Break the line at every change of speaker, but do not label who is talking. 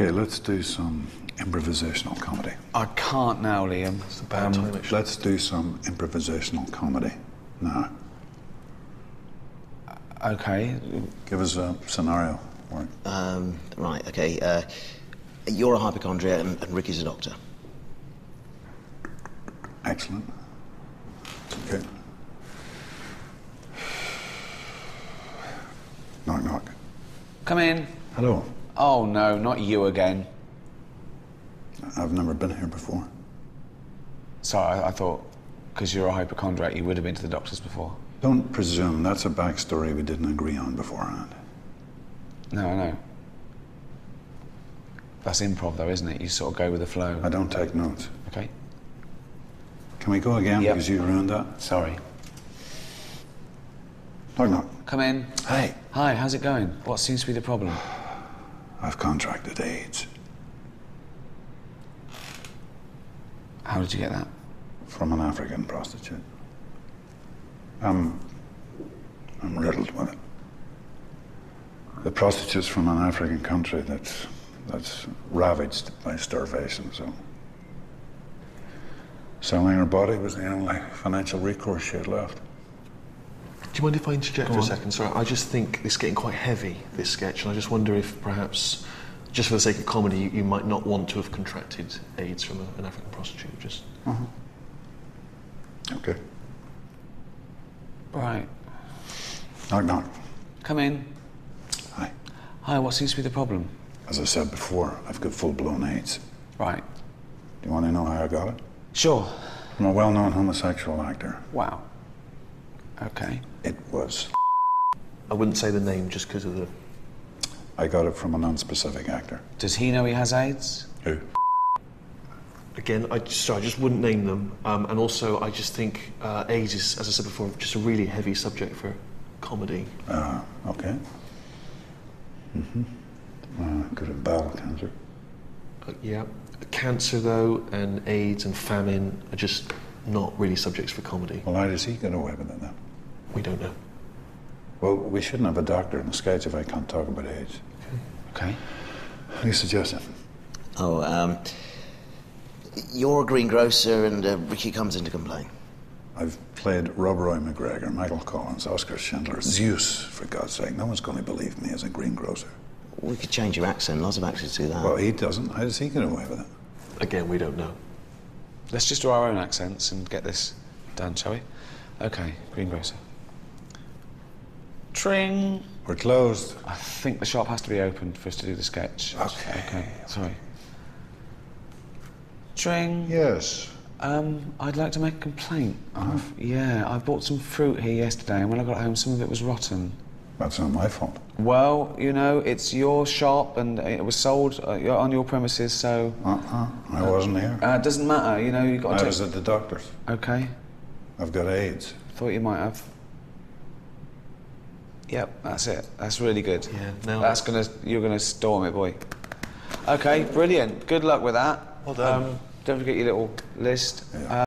Okay, let's do some improvisational comedy.
I can't now, Liam.
It's a bad time.
Let's do some improvisational comedy. Now,
Okay.
give us a scenario. Warren.
Um, right, okay. Uh, you're a hypochondriac and, and Ricky's a doctor.
Excellent. Okay. Knock, knock.
Come in.
Hello.
Oh no, not you again.
I've never been here before.
Sorry, I, I thought because you're a hypochondriac, you would have been to the doctors before.
Don't presume that's a backstory we didn't agree on beforehand.
No, I know. That's improv, though, isn't it? You sort of go with the flow.
I don't take notes.
Okay.
Can we go again
Yep.
because you ruined that?
Sorry.
Knock, knock.
Come in.
Hey,
Hi, how's it going? What seems to be the problem?
I've contracted AIDS
How did you get that?
from an African prostitute. I'm, I'm riddled with it. The prostitute's from an African country that's, that's ravaged by starvation, so. Selling her body was the only financial recourse she had left.
Do you mind if I interject for a second? Sorry, I just think it's getting quite heavy, this sketch, and I just wonder if perhaps, just for the sake of comedy, you, you might not want to have contracted AIDS from a, an African prostitute. Just mm-hmm.
Okay.
Right.
Knock, knock.
Come in.
Hi.
Hi, what seems to be the problem?
As I said before, I've got full blown AIDS.
Right.
Do you want to know how I got it?
Sure.
I'm a well known homosexual actor.
Wow. Okay.
It was.
I wouldn't say the name just because of the.
I got it from a non specific actor.
Does he know he has AIDS?
Who?
Again, I just, sorry, I just wouldn't name them, um, and also I just think uh, AIDS is, as I said before, just a really heavy subject for comedy.
Uh, okay. Mm-hmm. Uh, could have bowel cancer.
Uh, yeah, cancer though, and AIDS and famine are just not really subjects for comedy.
Well, how does he get away with it then?
We don't know.
Well, we shouldn't have a doctor in the sketch if I can't talk about AIDS.
Okay.
What do you suggest?
Oh, um, you're a greengrocer and uh, Ricky comes in to complain.
I've played Rob Roy McGregor, Michael Collins, Oscar Schindler, Zeus, for God's sake. No one's going to believe me as a greengrocer.
We could change your accent. Lots of actors do that.
Well, he doesn't. How does he get away with it?
Again, we don't know.
Let's just do our own accents and get this done, shall we? Okay, greengrocer. Tring.
We're closed.
I think the shop has to be opened for us to do the sketch.
Okay.
Okay, sorry. Tring.
Yes.
Um, I'd like to make a complaint. I've, yeah, I bought some fruit here yesterday, and when I got home, some of it was rotten.
That's not my fault.
Well, you know, it's your shop, and it was sold uh, on your premises, so
Uh-uh. I wasn't here.
uh, it doesn't matter. You know, you got
I
to.
was at the doctor's.
Okay,
I've got AIDS.
thought you might have. Yep, that's it. That's really good.
Yeah, no.
That's gonna. You're gonna storm it, boy. Okay, brilliant. Good luck with that.
Well done.
Um, don't forget your little list.
Yeah.